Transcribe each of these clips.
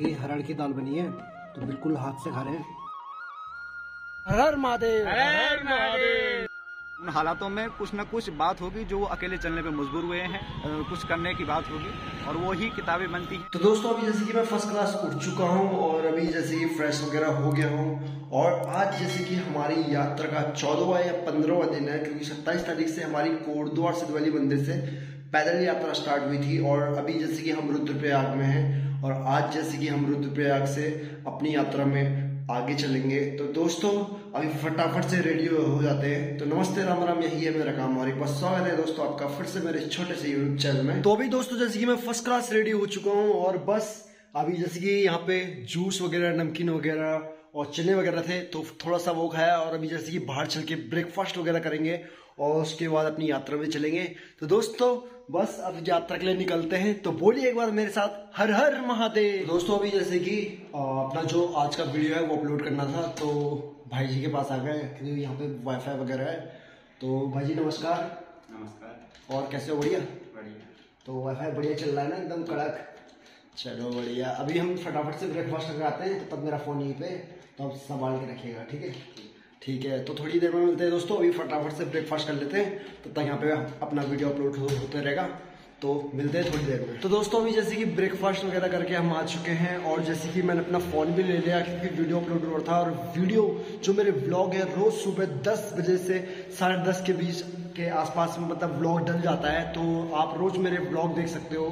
ये हरड़ की दाल बनी है तो बिल्कुल हाथ से खा रहे हैं। हर महादेव। उन हालातों में कुछ न कुछ बात होगी जो वो अकेले चलने पे मजबूर हुए हैं कुछ करने की बात होगी और वो ही किताबें बनती हैं। तो दोस्तों अभी जैसे कि मैं फ़र्स्ट क्लास उठ चुका हूँ और अभी जैसे कि फ्रेश वगैरह हो गया हूँ और आज जैसे कि हमारी यात्रा का चौदहवा या पंद्रहवा दिन है क्योंकि सत्ताईस तारीख से हमारी कोटद्वार से दिवाली मंदिर से पैदल यात्रा स्टार्ट हुई थी और अभी जैसे कि हम रुद्रप्रयाग में हैं और आज जैसे कि हम रुद्रप्रयाग से अपनी यात्रा में आगे चलेंगे तो दोस्तों, अभी फटाफट से रेडियो हो जाते हैं। तो नमस्ते राम राम यही है मेरा काम और एक बार स्वागत है दोस्तों आपका फिर से मेरे छोटे से यूट्यूब चैनल में। तो अभी दोस्तों, जैसे कि मैं फ़र्स्ट क्लास रेडियो हो चुका हूँ और बस अभी जैसे कि यहाँ पे जूस वगैरह, नमकीन वगैरह और चने वगैरह थे तो थोड़ा सा वो खाया और अभी जैसे कि बाहर चल के ब्रेकफास्ट वगैरह करेंगे और उसके बाद अपनी यात्रा में चलेंगे। तो दोस्तों बस अब यात्रा के लिए निकलते हैं। तो बोलिए एक बार मेरे साथ हर हर महादेव। दोस्तों अभी जैसे कि अपना जो आज का वीडियो है वो अपलोड करना था तो भाई जी के पास आ गए क्योंकि यहाँ पे वाईफाई वगैरह है। तो भाई जी नमस्कार। नमस्कार। और कैसे हो बढ़िया? बढ़िया। तो वाईफाई बढ़िया चल रहा है ना एकदम कड़क। चलो बढ़िया। अभी हम फटाफट से ब्रेकफास्ट करके आते हैं तब मेरा फ़ोन यहीं पे। तो आप संभाल के रखिएगा, ठीक है? ठीक है तो थोड़ी देर में मिलते हैं दोस्तों, अभी फटाफट से ब्रेकफास्ट कर लेते हैं, तब तक यहाँ पे अपना वीडियो अपलोड होते रहेगा तो मिलते हैं थोड़ी देर में। तो दोस्तों, अभी जैसे कि ब्रेकफास्ट वगैरह करके हम आ चुके हैं, और जैसे कि मैंने अपना फ़ोन भी ले लिया, क्योंकि वीडियो अपलोड हो रहा था, और वीडियो जो मेरे व्लॉग है, रोज़ सुबह 10 बजे से साढ़े दस के बीच के आसपास में मतलब व्लॉग डल जाता है तो आप रोज़ मेरे व्लॉग देख सकते हो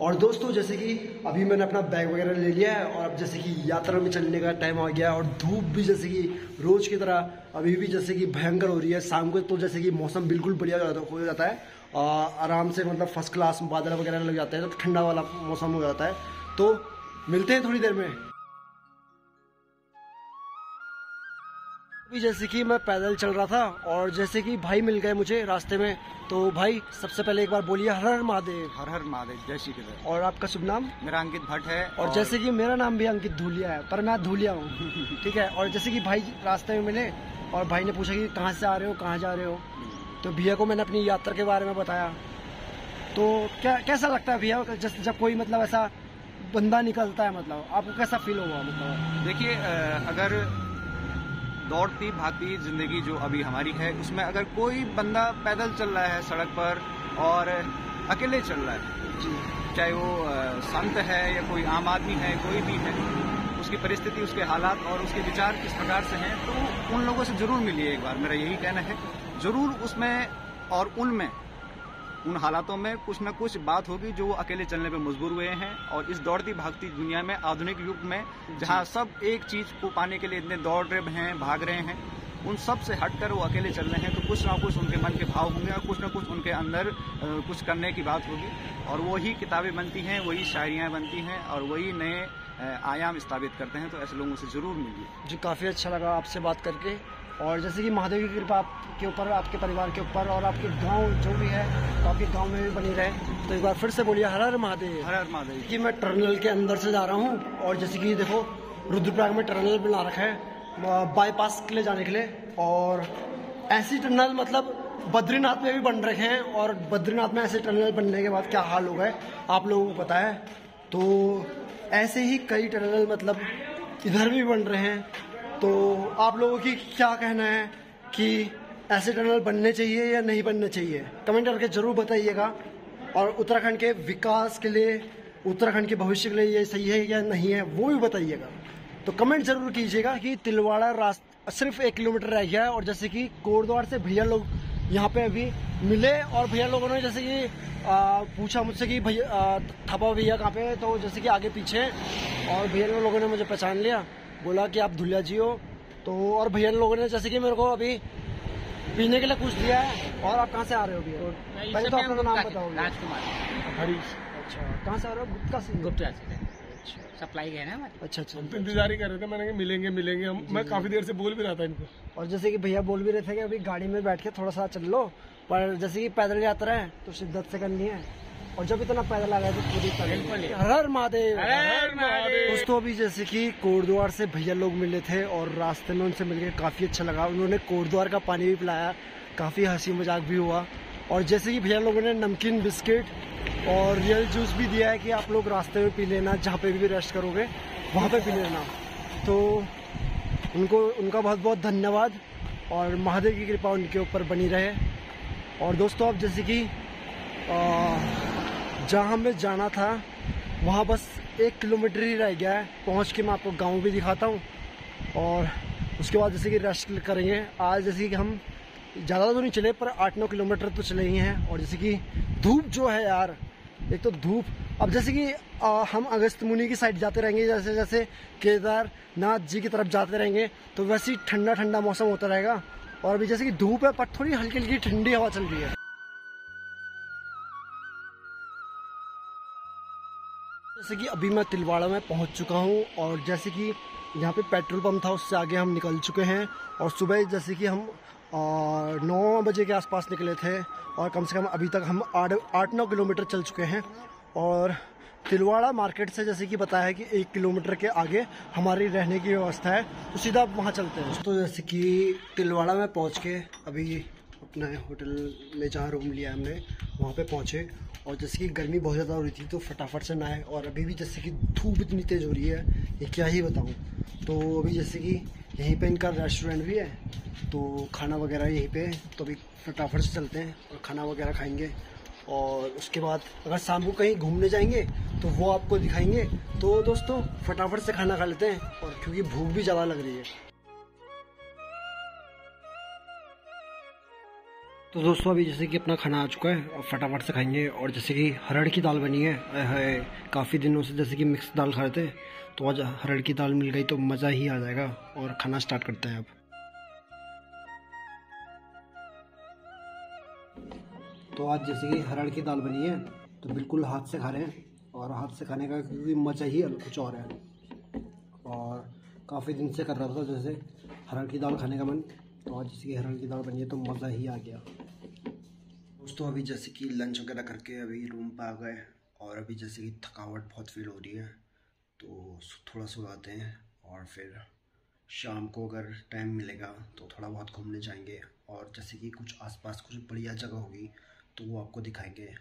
और दोस्तों, जैसे कि अभी मैंने अपना बैग वगैरह ले लिया है और अब जैसे कि यात्रा में चलने का टाइम आ गया है और धूप भी जैसे कि रोज की तरह अभी भी जैसे कि भयंकर हो रही है। शाम को तो जैसे कि मौसम बिल्कुल बढ़िया हो जाता- हो आराम से मतलब फ़र्स्ट क्लास बादल वगैरह लग जाते हैं तो ठंडा वाला मौसम हो जाता है। तो मिलते हैं थोड़ी देर में। अभी जैसे कि मैं पैदल चल रहा था और जैसे कि भाई मिल गए मुझे रास्ते में तो भाई सबसे पहले एक बार बोलिए हर हर महादेव। हर हर महादेव जय श्री कृष्ण। और आपका शुभ नाम? मेरा अंकित भट्ट है और और जैसे कि मेरा नाम भी अंकित धूलिया है पर मैं धूलिया हूँ ठीक है? और जैसे कि भाई रास्ते में मिले और भाई ने पूछा कि कहाँ से आ रहे हो कहाँ जा रहे हो तो भैया को मैंने अपनी यात्रा के बारे में बताया। तो क्या कैसा लगता है भैया जब जब कोई मतलब ऐसा बंदा निकलता है मतलब आपको कैसा फील होगा मतलब? देखिए अगर दौड़ती भागती ज़िंदगी जो अभी हमारी है उसमें अगर कोई बंदा पैदल चल रहा है सड़क पर और अकेले चल रहा है चाहे वो संत है या कोई आम आदमी है कोई भी है उसकी परिस्थिति उसके हालात और उसके विचार किस प्रकार से हैं तो उन लोगों से ज़रूर मिलिए एक बार। मेरा यही कहना है ज़रूर उसमें और उनमें उन हालातों में कुछ न कुछ बात होगी जो वो अकेले चलने पर मजबूर हुए हैं और इस दौड़ती भागती दुनिया में आधुनिक युग में जहाँ सब एक चीज़ को पाने के लिए इतने दौड़ रहे हैं भाग रहे हैं उन सबसे हटकर वो अकेले चल रहे हैं तो कुछ ना कुछ उनके मन के भाव होंगे और कुछ ना कुछ उनके अंदर कुछ करने की बात होगी। और वही किताबें बनती हैं वही शायरियाँ बनती हैं और वही नए आयाम स्थापित करते हैं तो ऐसे लोगों से ज़रूर मिलिए। जी काफ़ी अच्छा लगा आपसे बात करके। और जैसे कि महादेव की कृपा आपके ऊपर आपके परिवार के ऊपर और आपके गाँव जो भी है तो आपके गाँव में भी बनी रहे। तो एक बार फिर से बोलिए हर हर महादेव। हर हर महादेव। कि मैं टर्नल के अंदर से जा रहा हूँ और जैसे कि देखो रुद्रप्रयाग में टर्नल बना रखा है बाईपास के लिए जाने के लिए। और ऐसी टर्मिनल मतलब बद्रीनाथ में भी बन रखे हैं और बद्रीनाथ में ऐसे टर्मिनल बनने के बाद क्या हाल हो गए आप लोगों को पता है। तो ऐसे ही कई टर्मिनल मतलब इधर भी बन रहे हैं। तो आप लोगों की क्या कहना है कि ऐसे टनल बनने चाहिए या नहीं बनने चाहिए? कमेंट करके ज़रूर बताइएगा। और उत्तराखंड के विकास के लिए उत्तराखंड के भविष्य के लिए ये सही है या नहीं है वो भी बताइएगा। तो कमेंट ज़रूर कीजिएगा कि तिलवाड़ा रास्ता सिर्फ़ एक किलोमीटर रह गया है और जैसे कि कोटद्वार से भैया लोग यहाँ पे अभी मिले और भैया लोगों ने जैसे कि आ, पूछा मुझसे कि भैया थपा भैया कहाँ पे तो जैसे कि आगे पीछे और भैया लोगों ने मुझे पहचान लिया। बोला कि आप धुलिया जी हो तो और भैया लोगों ने जैसे कि मेरे को अभी पीने के लिए कुछ दिया है और आप कहाँ से आ रहे हो भैया? पहले तो अपना नाम बताओ राजकुमार। हरीश। अच्छा कहाँ से आ रहे हो? गुप्ता सिंह गुप्ता से। सप्लाई गए ना हमारे? अच्छा अच्छा। हम तो इंतज़ार ही कर रहे थे मैंने कहा मिलेंगे मिलेंगे। हम मैं काफ़ी देर से बोल भी रहा था इनको। और जैसे कि भैया बोल भी रहे थे कि अभी गाड़ी में बैठ के थोड़ा सा चल लो पर जैसे कि पैदल यात्रा है तो शिद्दत से करनी है। और जब इतना पैदल आ गए तो पूरी हर हर महादेव। दोस्तों अभी जैसे कि कोटद्वार से भैया लोग मिले थे और रास्ते में उनसे मिलकर काफ़ी अच्छा लगा। उन्होंने कोटद्वार का पानी भी पिलाया काफ़ी हँसी मज़ाक भी हुआ। और जैसे कि भैया लोगों ने नमकीन बिस्किट और रियल जूस भी दिया है कि आप लोग रास्ते में पी लेना जहाँ पे भी रेस्ट करोगे वहाँ पे पी लेना। तो उनको उनका बहुत बहुत धन्यवाद और महादेव की कृपा उनके ऊपर बनी रहे। और दोस्तों अब जैसे कि जहाँ हमें जाना था वहाँ बस एक किलोमीटर ही रह गया है। पहुँच के मैं आपको गाँव भी दिखाता हूँ। और उसके बाद जैसे कि रेस्ट करेंगे आज जैसे कि हम ज़्यादा तो नहीं चले पर आठ नौ किलोमीटर तो चले ही हैं। और जैसे कि धूप जो है यार एक तो धूप। अब जैसे कि आ, हम अगस्त मुनि की साइड जाते रहेंगे जैसे जैसे केदारनाथ जी की तरफ़ जाते रहेंगे तो वैसे ही ठंडा ठंडा मौसम होता रहेगा। और अभी जैसे कि धूप है पर थोड़ी हल्की हल्की ठंडी हवा चल रही है। जैसे कि अभी मैं तिलवाड़ा में पहुँच चुका हूँ और जैसे कि यहाँ पे पेट्रोल पंप था, उससे आगे हम निकल चुके हैं और सुबह जैसे कि हम नौ बजे के आसपास निकले थे और कम से कम अभी तक हम आठ आठ, नौ किलोमीटर चल चुके हैं और तिलवाड़ा मार्केट से जैसे कि बताया है कि एक किलोमीटर के आगे हमारी रहने की व्यवस्था है तो सीधा वहाँ चलते हैं। तो जैसे कि तिलवाड़ा में पहुँच के अभी अपना होटल में जहाँ रूम लिया हमने, वहाँ पे पहुँचे और जैसे कि गर्मी बहुत ज़्यादा हो रही थी तो फटाफट से नहाए। और अभी भी जैसे कि धूप इतनी तेज़ हो रही है, ये क्या ही बताऊँ। तो अभी जैसे कि यहीं पे इनका रेस्टोरेंट भी है तो खाना वगैरह यहीं पे तो अभी फटाफट से चलते हैं और खाना वगैरह खाएँगे। और उसके बाद अगर शाम को कहीं घूमने जाएँगे तो वो आपको दिखाएँगे। तो दोस्तों, फटाफट से खाना खा लेते हैं। और क्योंकि भूख भी ज़्यादा लग रही है। तो दोस्तों, अभी जैसे कि अपना खाना आ चुका है और फटाफट से खाएँगे। और जैसे कि हरड़ की दाल बनी है है काफ़ी दिनों से जैसे कि मिक्स दाल खा रहे थे तो आज हरड़ की दाल मिल गई तो मज़ा ही आ जाएगा और खाना स्टार्ट करते हैं अब। तो आज जैसे कि हरड़ की दाल बनी है तो बिल्कुल हाथ से खा रहे हैं और हाथ से खाने का क्योंकि मज़ा ही कुछ और है। और काफ़ी दिन से कर रहा था जैसे हरड़ की दाल खाने का मन। तो आज जैसे कि हरड़ की दाल बनी है तो मज़ा ही आ गया। दोस्तों, अभी जैसे कि लंच वगैरह करके अभी रूम पर आ गए और अभी जैसे कि थकावट बहुत फील हो रही है तो थोड़ा सुलाते हैं और फिर शाम को अगर टाइम मिलेगा तो थोड़ा बहुत घूमने जाएँगे और जैसे कि कुछ आसपास कुछ बढ़िया जगह होगी तो वो आपको दिखाएँगे।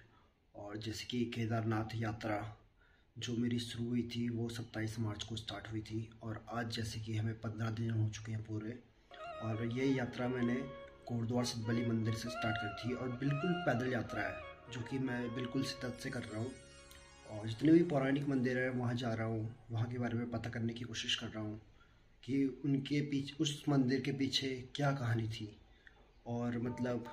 और जैसे कि केदारनाथ यात्रा जो मेरी शुरू हुई थी, वो सत्ताईस मार्च को स्टार्ट हुई थी और आज जैसे कि हमें पंद्रह दिन हो चुके हैं पूरे और ये यात्रा मैंने कोटद्वार सिद्धबली मंदिर से स्टार्ट करी थी और बिल्कुल पैदल यात्रा है, जो कि मैं बिल्कुल शिद्दत से कर रहा हूँ। और जितने भी पौराणिक मंदिर हैं, वहाँ जा रहा हूँ, वहाँ के बारे में पता करने की कोशिश कर रहा हूँ कि उनके पीछे, उस मंदिर के पीछे क्या कहानी थी। और मतलब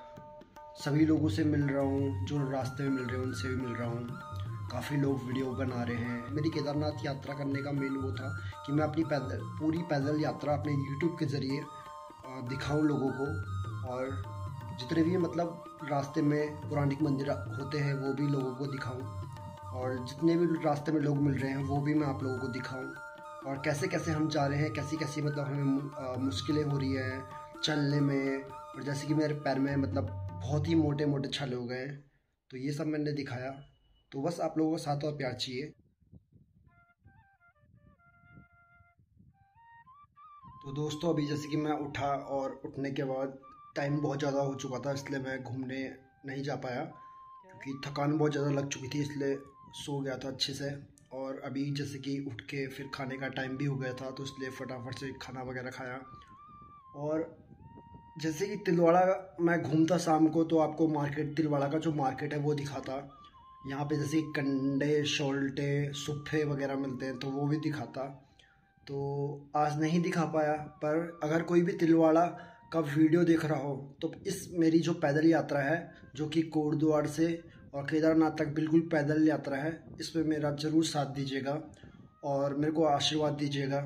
सभी लोगों से मिल रहा हूँ, जो रास्ते में मिल रहे हैं, उनसे भी मिल रहा हूँ। काफ़ी लोग वीडियो बना रहे हैं। मेरी केदारनाथ यात्रा करने का मेन वो था कि मैं अपनी पैदल, पूरी पैदल यात्रा अपने यूट्यूब के ज़रिए दिखाऊँ लोगों को और जितने भी मतलब रास्ते में पौराणिक मंदिर होते हैं, वो भी लोगों को दिखाऊँ। और जितने भी रास्ते में लोग मिल रहे हैं, वो भी मैं आप लोगों को दिखाऊँ। और कैसे कैसे हम जा रहे हैं कैसी कैसी मतलब हमें मुश्किलें हो रही हैं चलने में, और जैसे कि मेरे पैर में मतलब बहुत ही मोटे मोटे छल हो गए हैं तो ये सब मैंने दिखाया। तो बस आप लोगों को साथ और प्यार चाहिए। तो दोस्तों, अभी जैसे कि मैं उठा और उठने के बाद टाइम बहुत ज़्यादा हो चुका था, इसलिए मैं घूमने नहीं जा पाया, क्योंकि थकान बहुत ज़्यादा लग चुकी थी, इसलिए सो गया था अच्छे से। और अभी जैसे कि उठ के फिर खाने का टाइम भी हो गया था तो इसलिए फटाफट से खाना वगैरह खाया। और जैसे कि तिलवाड़ा मैं घूमता शाम को तो आपको मार्केट तिलवाड़ा का जो मार्केट है, वो दिखाता। यहाँ पे जैसे कंडे, शोल्टे सुफे वगैरह मिलते हैं तो वो भी दिखाता। तो आज नहीं दिखा पाया, पर अगर कोई भी तिलवाड़ा का वीडियो देख रहा हो तो इस मेरी जो पैदल यात्रा है, जो कि कोटद्वार से और केदारनाथ तक बिल्कुल पैदल यात्रा है इसमें मेरा ज़रूर साथ दीजिएगा और मेरे को आशीर्वाद दीजिएगा।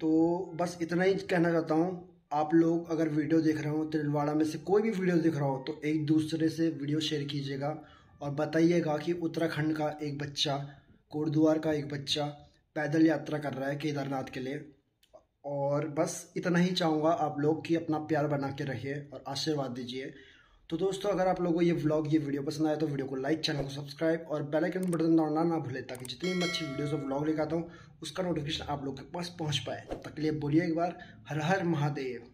तो बस इतना ही कहना चाहता हूँ, आप लोग अगर वीडियो देख रहे हो, तिलवाड़ा में से कोई भी वीडियो देख रहा हो तो एक दूसरे से वीडियो शेयर कीजिएगा और बताइएगा कि उत्तराखंड का एक बच्चा, कोटद्वार का एक बच्चा पैदल यात्रा कर रहा है केदारनाथ के लिए। और बस इतना ही चाहूँगा आप लोग कि अपना प्यार बना के रहिए और आशीर्वाद दीजिए। तो दोस्तों, अगर आप लोगों को ये व्लॉग ये वीडियो पसंद आए तो वीडियो को लाइक चैनल को सब्सक्राइब और बेल आइकन बटन दबाना ना भूले ताकि जितनी भी अच्छी वीडियोस और व्लॉग लेकर आता हूँ, उसका नोटिफिकेशन आप लोग के पास पहुँच पाए। तब तक के लिए बोलिए एक बार, हर हर महादेव।